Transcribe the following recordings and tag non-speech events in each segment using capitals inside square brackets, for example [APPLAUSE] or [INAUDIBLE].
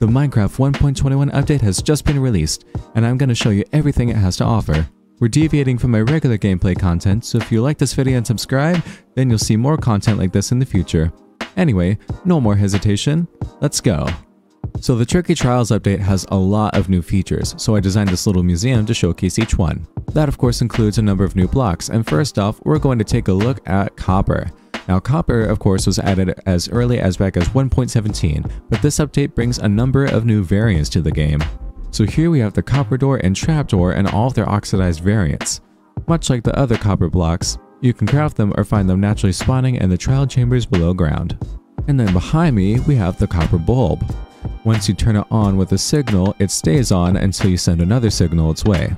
The Minecraft 1.21 update has just been released, and I'm going to show you everything it has to offer. We're deviating from my regular gameplay content, so if you like this video and subscribe, then you'll see more content like this in the future. Anyway, no more hesitation, let's go. So the Tricky Trials update has a lot of new features, so I designed this little museum to showcase each one. That of course includes a number of new blocks, and first off, we're going to take a look at Copper. Now copper of course was added as early as back as 1.17, but this update brings a number of new variants to the game. So here we have the copper door and trapdoor and all of their oxidized variants. Much like the other copper blocks, you can craft them or find them naturally spawning in the trial chambers below ground. And then behind me, we have the copper bulb. Once you turn it on with a signal, it stays on until you send another signal its way.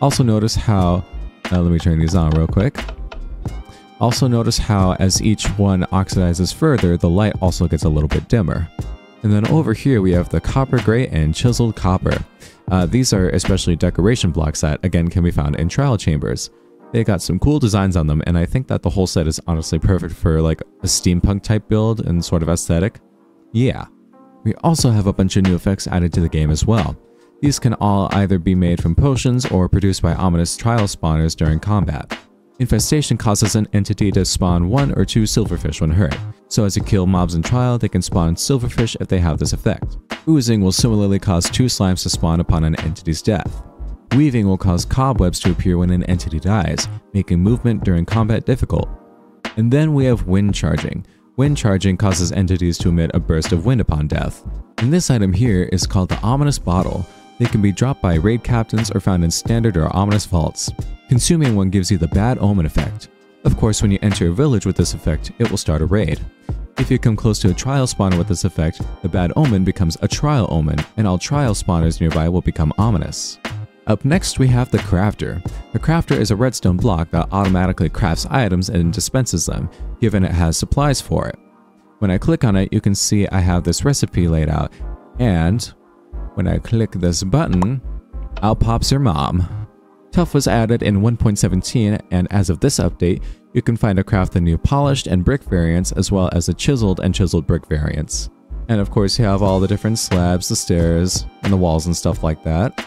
Also notice how, uh, let me turn these on real quick. Also notice how as each one oxidizes further, the light also gets a little bit dimmer. And then over here we have the copper grate and chiseled copper. Uh, these are especially decoration blocks that again can be found in trial chambers. They got some cool designs on them and I think that the whole set is honestly perfect for like a steampunk type build and sort of aesthetic. Yeah. We also have a bunch of new effects added to the game as well. These can all either be made from potions or produced by ominous trial spawners during combat. Infestation causes an entity to spawn one or two silverfish when hurt, so as you kill mobs in trial, they can spawn silverfish if they have this effect. Oozing will similarly cause two slimes to spawn upon an entity's death. Weaving will cause cobwebs to appear when an entity dies, making movement during combat difficult. And then we have wind charging. Wind charging causes entities to emit a burst of wind upon death. And this item here is called the Ominous Bottle. They can be dropped by raid captains or found in standard or ominous vaults. Consuming one gives you the Bad Omen effect. Of course, when you enter a village with this effect, it will start a raid. If you come close to a trial spawner with this effect, the Bad Omen becomes a Trial Omen, and all trial spawners nearby will become ominous. Up next, we have the Crafter. The Crafter is a redstone block that automatically crafts items and dispenses them, given it has supplies for it. When I click on it, you can see I have this recipe laid out, and when I click this button, out pops your mom. Tuff was added in 1.17 and as of this update, you can find a craft the new polished and brick variants as well as the chiseled and chiseled brick variants. And of course you have all the different slabs, the stairs, and the walls and stuff like that.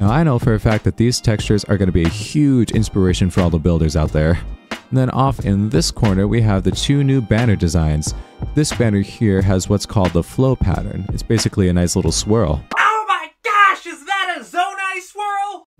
Now I know for a fact that these textures are going to be a huge inspiration for all the builders out there. And then off in this corner we have the two new banner designs. This banner here has what's called the flow pattern. It's basically a nice little swirl.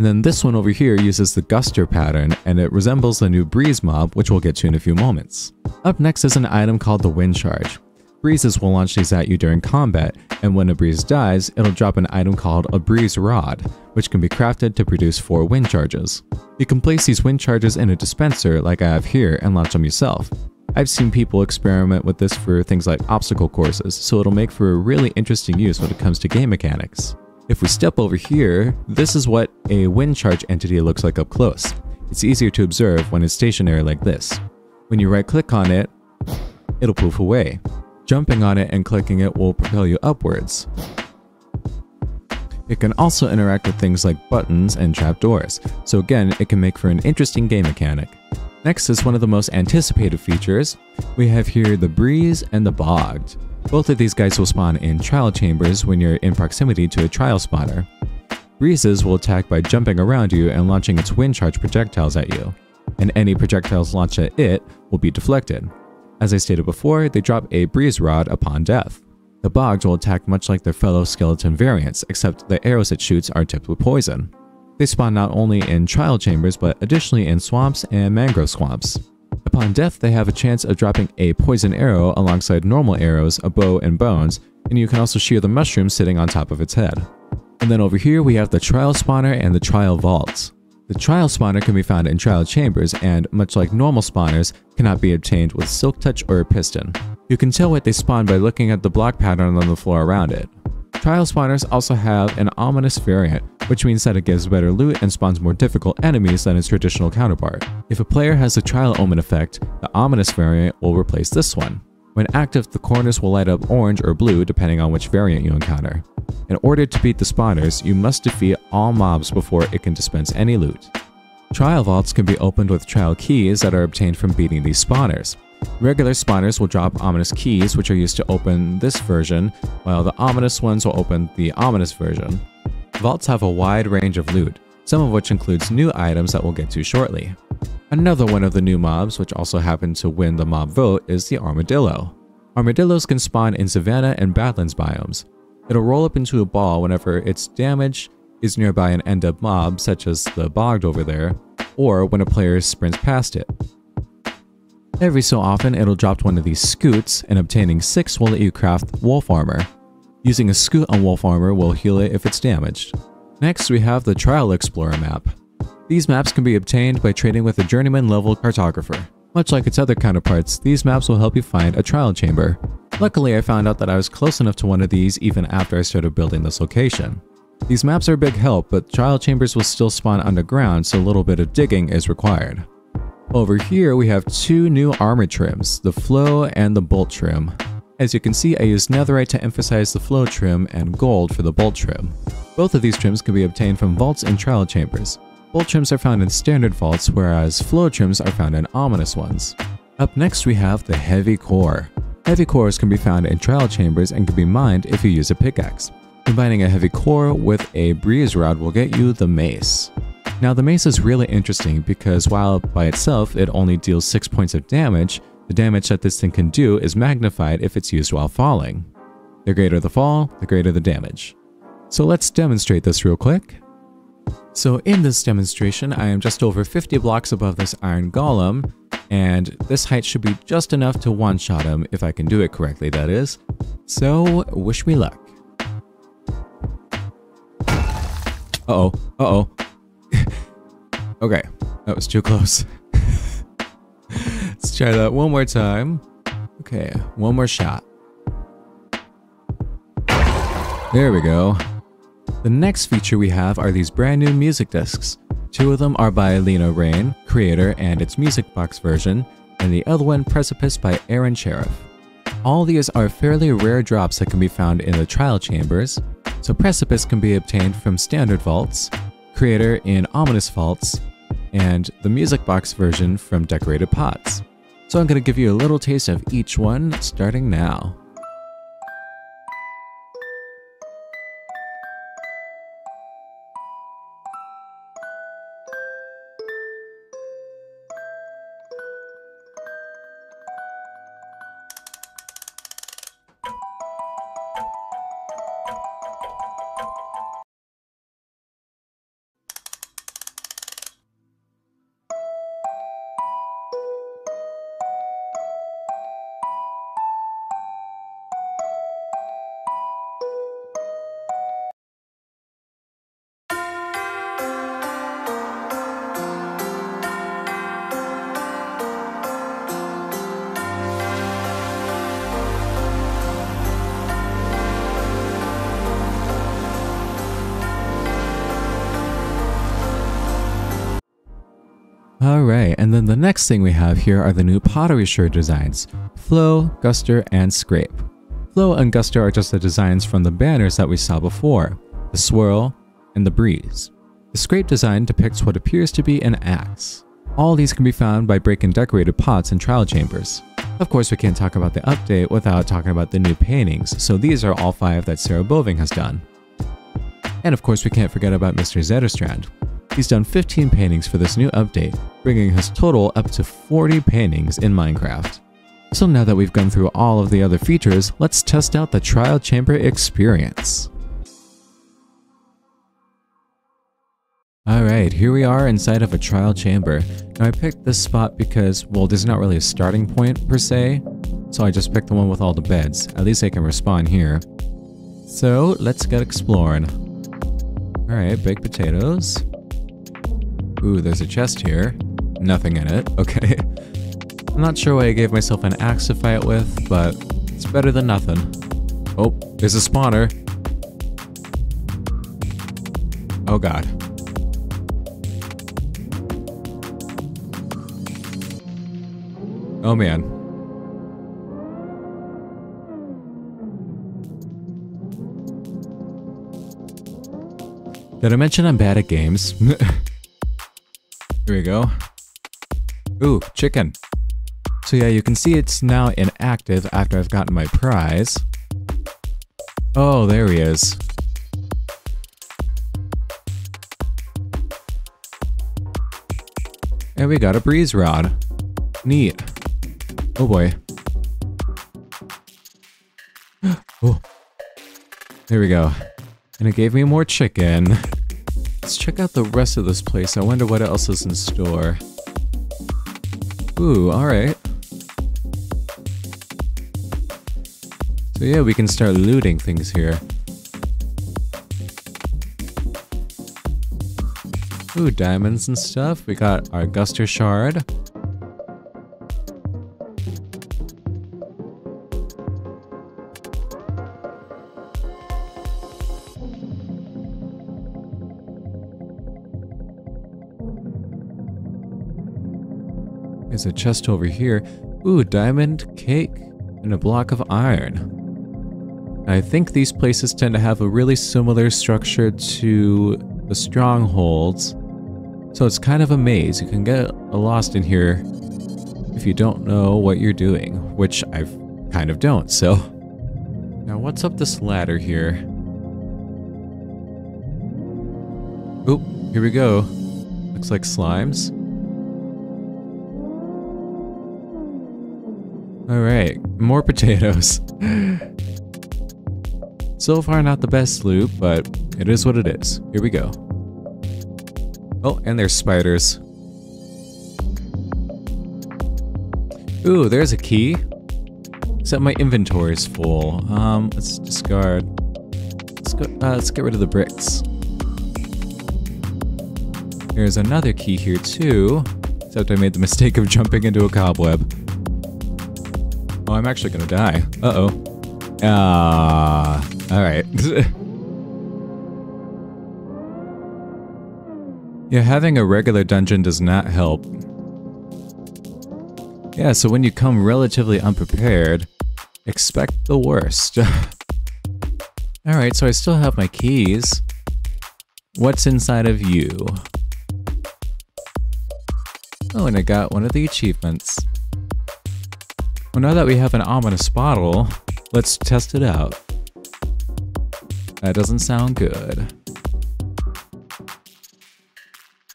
And then this one over here uses the Guster pattern, and it resembles the new Breeze mob, which we'll get to in a few moments. Up next is an item called the Wind Charge. Breezes will launch these at you during combat, and when a breeze dies, it'll drop an item called a Breeze Rod, which can be crafted to produce 4 wind charges. You can place these wind charges in a dispenser like I have here and launch them yourself. I've seen people experiment with this for things like obstacle courses, so it'll make for a really interesting use when it comes to game mechanics. If we step over here, this is what a wind charge entity looks like up close. It's easier to observe when it's stationary like this. When you right click on it, it'll poof away. Jumping on it and clicking it will propel you upwards. It can also interact with things like buttons and trapdoors, so again, it can make for an interesting game mechanic. Next is one of the most anticipated features. We have here the Breeze and the Bogged. Both of these guys will spawn in trial chambers when you're in proximity to a trial spawner. Breezes will attack by jumping around you and launching its wind charge projectiles at you, and any projectiles launched at it will be deflected. As I stated before, they drop a breeze rod upon death. The Bogged will attack much like their fellow skeleton variants, except the arrows it shoots are tipped with poison. They spawn not only in trial chambers, but additionally in swamps and mangrove swamps. Upon death, they have a chance of dropping a poison arrow alongside normal arrows, a bow, and bones, and you can also shear the mushroom sitting on top of its head. And then over here we have the Trial Spawner and the Trial Vaults. The Trial Spawner can be found in Trial Chambers and, much like normal spawners, cannot be obtained with Silk Touch or a Piston. You can tell what they spawn by looking at the block pattern on the floor around it. Trial spawners also have an ominous variant, which means that it gives better loot and spawns more difficult enemies than its traditional counterpart. If a player has the Trial Omen effect, the ominous variant will replace this one. When active, the corners will light up orange or blue depending on which variant you encounter. In order to beat the spawners, you must defeat all mobs before it can dispense any loot. Trial vaults can be opened with trial keys that are obtained from beating these spawners. Regular spawners will drop ominous keys, which are used to open this version, while the ominous ones will open the ominous version. Vaults have a wide range of loot, some of which includes new items that we'll get to shortly. Another one of the new mobs, which also happened to win the mob vote, is the Armadillo. Armadillos can spawn in Savannah and Badlands biomes. It'll roll up into a ball whenever its damage is nearby an undead mob, such as the Bogged over there, or when a player sprints past it. Every so often, it'll drop one of these scoots, and obtaining 6 will let you craft wolf armor. Using a scoot on wolf armor will heal it if it's damaged. Next, we have the Trial Explorer map. These maps can be obtained by trading with a journeyman level cartographer. Much like its other counterparts, these maps will help you find a trial chamber. Luckily, I found out that I was close enough to one of these even after I started building this location. These maps are a big help, but trial chambers will still spawn underground, so a little bit of digging is required. Over here, we have two new armor trims, the Flow and the Bolt trim. As you can see, I used netherite to emphasize the Flow trim and gold for the Bolt trim. Both of these trims can be obtained from vaults and trial chambers. Bolt trims are found in standard vaults, whereas Flow trims are found in ominous ones. Up next, we have the Heavy Core. Heavy cores can be found in trial chambers and can be mined if you use a pickaxe. Combining a heavy core with a breeze rod will get you the mace. Now the mace is really interesting because while by itself it only deals 6 points of damage, the damage that this thing can do is magnified if it's used while falling. The greater the fall, the greater the damage. So let's demonstrate this real quick. So in this demonstration, I am just over 50 blocks above this iron golem, and this height should be just enough to one-shot him if I can do it correctly, that is. So wish me luck. Uh-oh. Uh-oh. [LAUGHS] okay. That was too close. Try that one more time. Okay, one more shot. There we go. The next feature we have are these brand new music discs. Two of them are by Lena Raine, creator and its music box version, and the other one Precipice by Aaron Cherof. All these are fairly rare drops that can be found in the trial chambers, so Precipice can be obtained from standard vaults, Creator in ominous vaults, and the music box version from decorated pots. So I'm going to give you a little taste of each one starting now. And then the next thing we have here are the new pottery sherd designs, Flow, Guster, and Scrape. Flow and Guster are just the designs from the banners that we saw before, the Swirl and the Breeze. The Scrape design depicts what appears to be an axe. All these can be found by breaking decorated pots and trial chambers. Of course, we can't talk about the update without talking about the new paintings, so these are all five that Sarah Boeving has done. And of course, we can't forget about Mr. Zetterstrand, He's done 15 paintings for this new update, bringing his total up to 40 paintings in Minecraft. So now that we've gone through all of the other features, let's test out the trial chamber experience. Alright, here we are inside of a trial chamber. Now I picked this spot because, well, there's not really a starting point per se, so I just picked the one with all the beds. At least I can respawn here. So, let's get exploring. Alright, baked potatoes. Ooh, there's a chest here. Nothing in it. Okay. I'm not sure why I gave myself an axe to fight with, but it's better than nothing. Oh, there's a spawner. Oh god. Oh man. Did I mention I'm bad at games? [LAUGHS] Here we go. Ooh, chicken. So yeah, you can see it's now inactive after I've gotten my prize. Oh, there he is. And we got a breeze rod. Neat. Oh boy. [GASPS] oh. There we go. And it gave me more chicken. [LAUGHS] Let's check out the rest of this place. I wonder what else is in store. Ooh, alright. So yeah, we can start looting things here. Ooh, diamonds and stuff. We got our Guster Shard. There's a chest over here. Ooh, diamond cake and a block of iron. I think these places tend to have a really similar structure to the strongholds. So it's kind of a maze. You can get lost in here if you don't know what you're doing, which I kind of don't, so... Now what's up this ladder here? Oop, here we go. Looks like slimes. Alright, more potatoes. so far not the best loot, but it is what it is. Here we go. Oh, and there's spiders. Ooh, there's a key. Except my inventory is full. Um, let's discard. Let's go. Uh, let's get rid of the bricks. There's another key here too. Except I made the mistake of jumping into a cobweb. Oh, I'm actually gonna die. Uh-oh. Ah, uh, alright. [LAUGHS] yeah, having a regular dungeon does not help. Yeah, so when you come relatively unprepared, expect the worst. [LAUGHS] Alright, so I still have my keys. What's inside of you? Oh, and I got one of the achievements. Well, now that we have an ominous bottle, let's test it out. That doesn't sound good.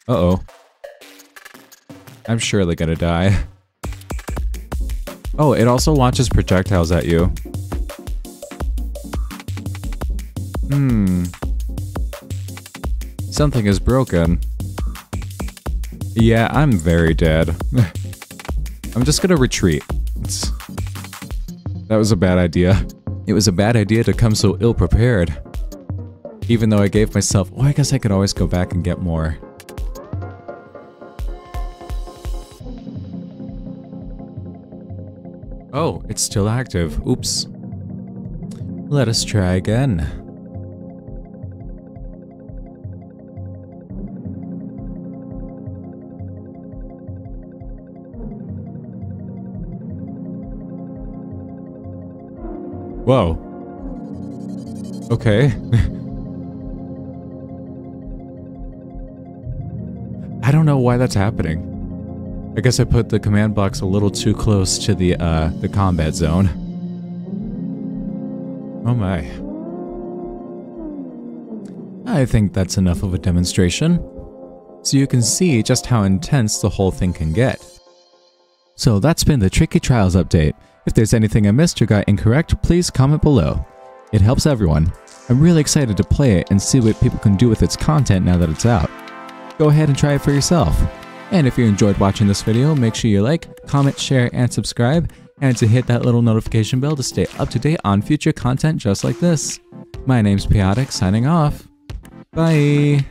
Uh-oh. I'm surely gonna die. Oh, it also launches projectiles at you. Hmm. Something is broken. Yeah, I'm very dead. [LAUGHS] I'm just gonna retreat. That was a bad idea. It was a bad idea to come so ill-prepared. Even though I gave myself, oh, I guess I could always go back and get more. Oh, it's still active. Oops. Let us try again. Whoa. Okay. [LAUGHS] I don't know why that's happening. I guess I put the command box a little too close to the, uh, the combat zone. Oh my. I think that's enough of a demonstration. So you can see just how intense the whole thing can get. So that's been the Tricky Trials update. If there's anything I missed or got incorrect, please comment below. It helps everyone. I'm really excited to play it and see what people can do with its content now that it's out. Go ahead and try it for yourself. And if you enjoyed watching this video, make sure you like, comment, share, and subscribe, and to hit that little notification bell to stay up to date on future content just like this. My name's Peyotic, signing off. Bye!